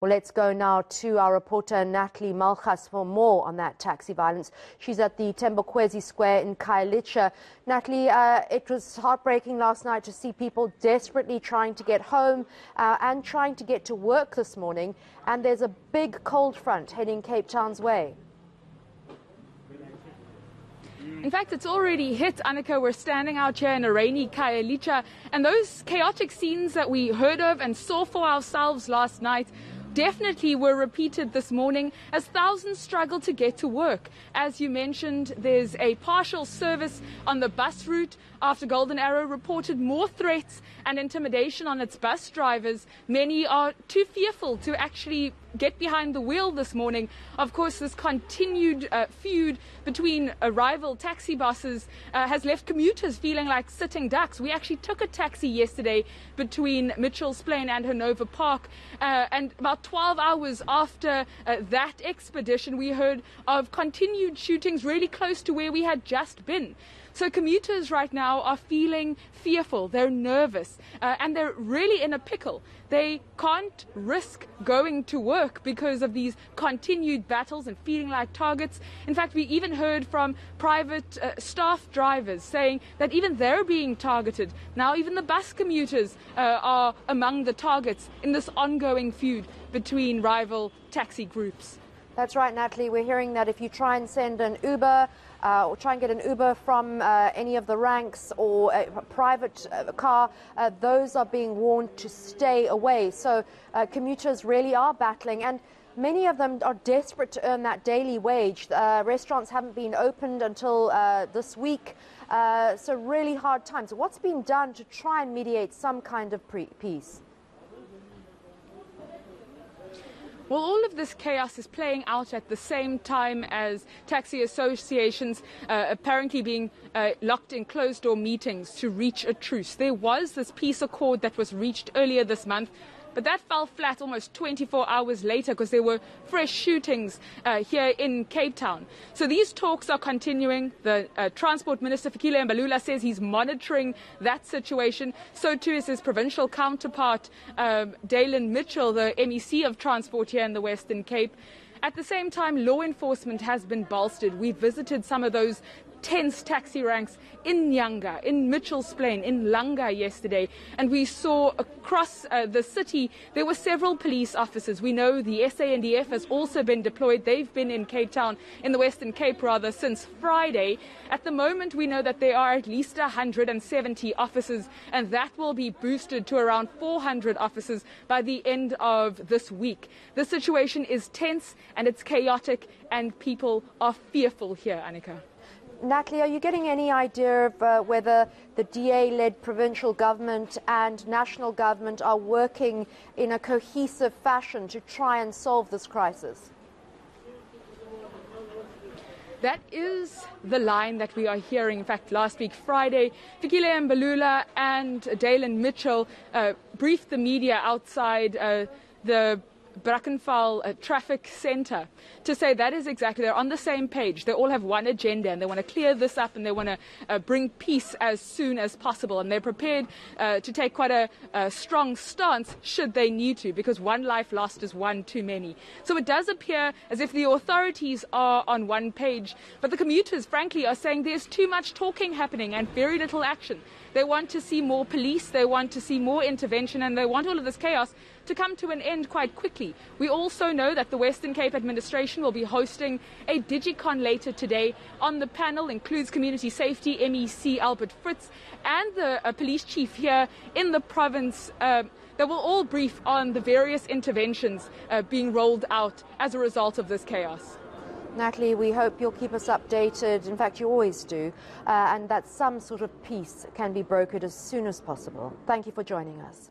Well, let's go now to our reporter Natalie Malgas for more on that taxi violence. She's at the Thembakhwezi Square in Khayelitsha. Natalie, uh, it was heartbreaking last night to see people desperately trying to get home uh, and trying to get to work this morning. And there's a big cold front heading Cape Town's way. In fact, it's already hit, Annika. We're standing out here in a rainy Khayelitsha, and those chaotic scenes that we heard of and saw for ourselves last night definitely were repeated this morning as thousands struggle to get to work. As you mentioned, there's a partial service on the bus route after Golden Arrow reported more threats and intimidation on its bus drivers. Many are too fearful to actually get behind the wheel this morning. Of course, this continued uh, feud between uh, rival taxi buses uh, has left commuters feeling like sitting ducks. We actually took a taxi yesterday between Mitchell's Plain and Hanover Park, uh, and about 12 hours after uh, that expedition, we heard of continued shootings really close to where we had just been. So commuters right now are feeling fearful, they're nervous, uh, and they're really in a pickle. They can't risk going to work because of these continued battles and feeling like targets. In fact, we even heard from private uh, staff drivers saying that even they're being targeted. Now, even the bus commuters uh, are among the targets in this ongoing feud between rival taxi groups. That's right, Natalie. We're hearing that if you try and send an Uber uh, or try and get an Uber from uh, any of the ranks or a private uh, car, uh, those are being warned to stay away. So uh, commuters really are battling. And Many of them are desperate to earn that daily wage. Uh, restaurants haven't been opened until this week, so really hard times. What's been done to try and mediate some kind of peace? Well, all of this chaos is playing out at the same time as taxi associations uh, apparently being uh, locked in closed door meetings to reach a truce. There was this peace accord that was reached earlier this month but that fell flat almost 24 hours later because there were fresh shootings uh, here in Cape Town. So these talks are continuing. The uh, Transport Minister Fikile Mbalula says he's monitoring that situation. So too is his provincial counterpart, uh, Daylin Mitchell, the MEC of Transport here in the Western Cape. At the same time, law enforcement has been bolstered. We visited some of those tense taxi ranks in Nyanga, in Mitchell's Plain, in Langa yesterday, and we saw across uh, the city there were several police officers. We know the SANDF has also been deployed. They've been in Cape Town, in the Western Cape rather, since Friday. At the moment, we know that there are at least 170 officers, and that will be boosted to around 400 officers by the end of this week. The situation is tense and it's chaotic, and people are fearful here, Annika. Natalie, are you getting any idea of uh, whether the DA-led provincial government and national government are working in a cohesive fashion to try and solve this crisis? That is the line that we are hearing. In fact, last week, Friday, Fikile Mbalula and Daylin Mitchell uh, briefed the media outside uh, the Brackenfell uh, Traffic Centre to say that is exactly, they're on the same page. They all have one agenda and they want to clear this up and they want to uh, bring peace as soon as possible. And they're prepared uh, to take quite a, a, strong stance should they need to, because one life lost is one too many. So it does appear as if the authorities are on one page, but the commuters, frankly, are saying there's too much talking happening and very little action. They want to see more police, they want to see more intervention, and they want all of this chaos to come to an end quite quickly. We also know that the Western Cape administration will be hosting a Digicon later today. On the panel includes Community Safety MEC Albert Fritz and the uh, police chief here in the province. Uh, they will all brief on the various interventions uh, being rolled out as a result of this chaos. Natalie, we hope you'll keep us updated. In fact, you always do. Uh, and that some sort of peace can be brokered as soon as possible. Thank you for joining us.